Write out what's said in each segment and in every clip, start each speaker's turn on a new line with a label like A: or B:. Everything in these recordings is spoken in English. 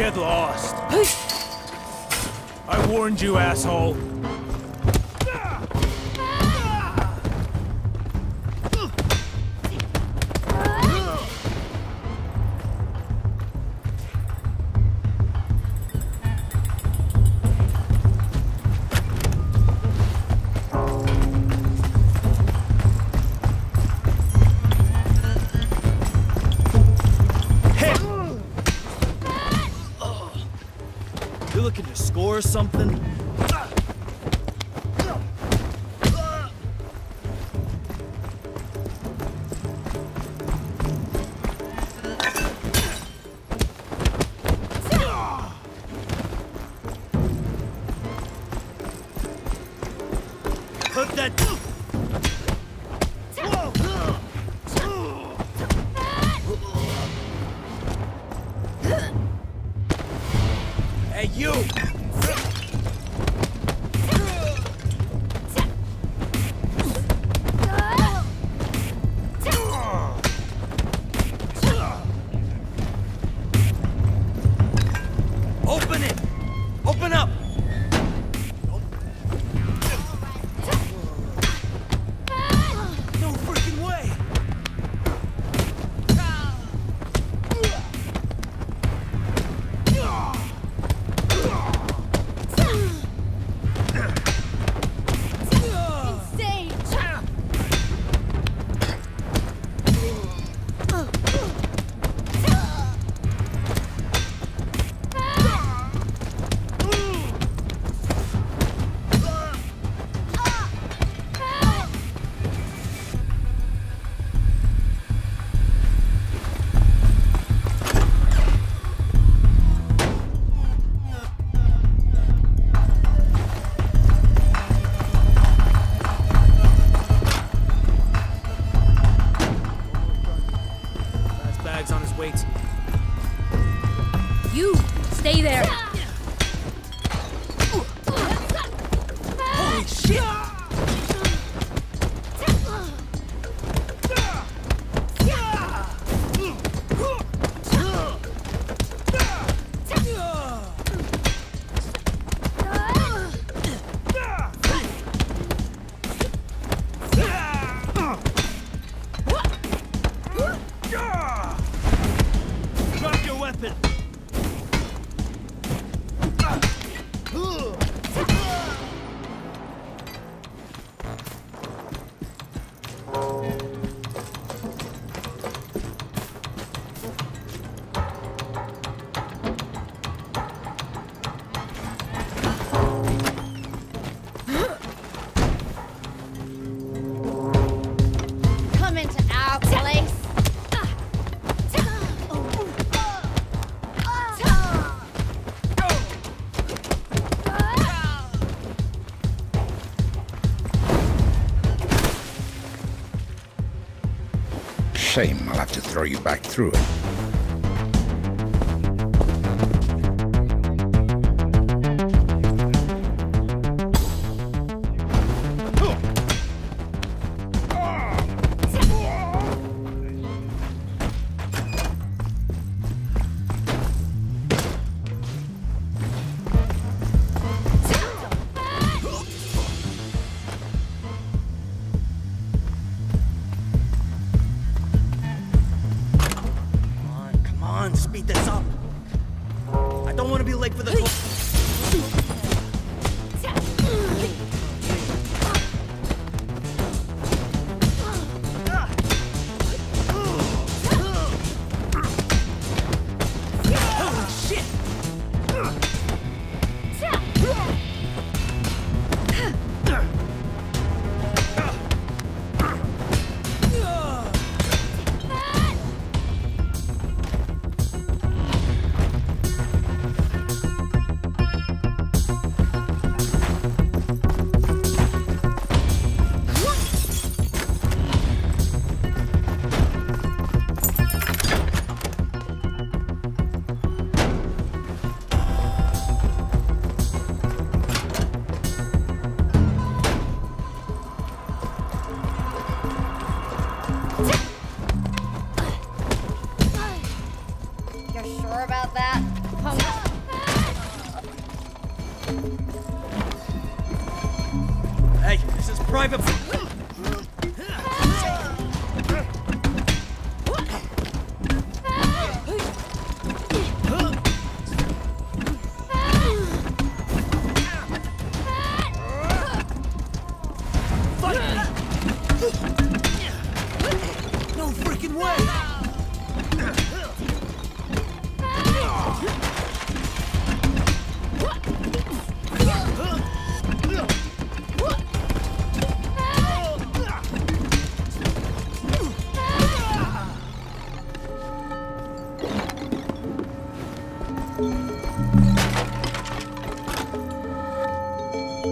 A: Get lost. I warned you, asshole.
B: Something? Open it! Open up!
C: You stay there.
D: I'll have to throw you back through it.
B: Late for the.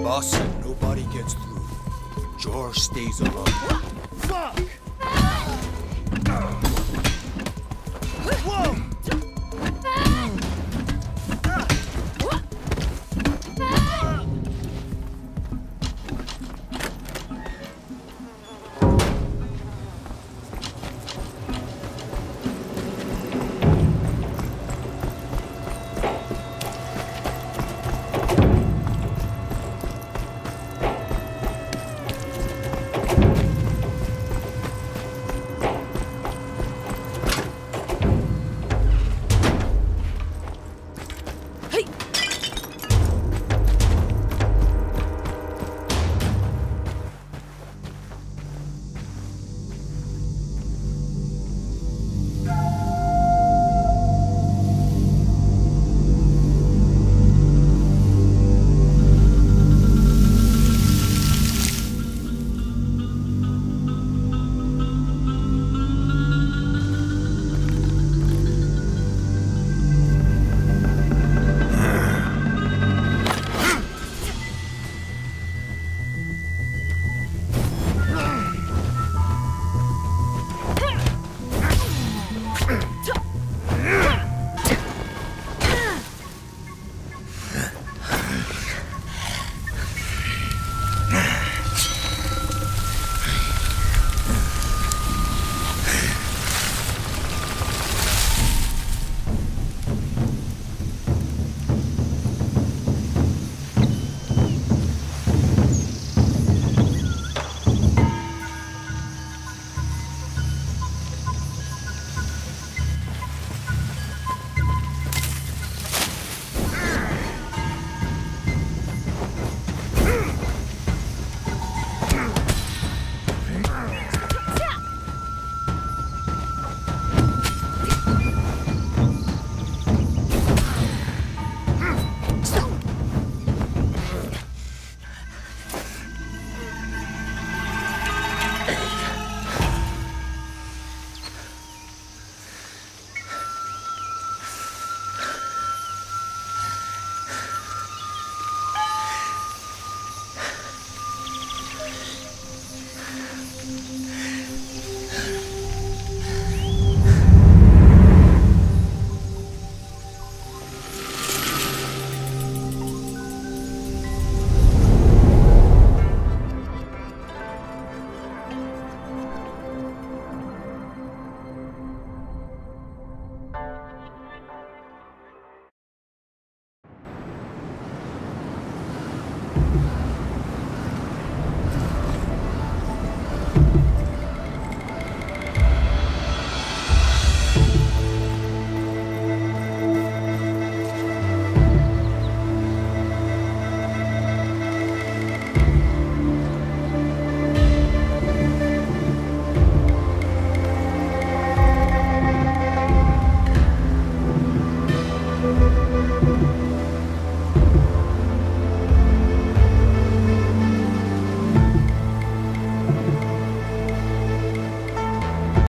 B: Nobody gets through. George stays alone.
E: Fuck! Whoa!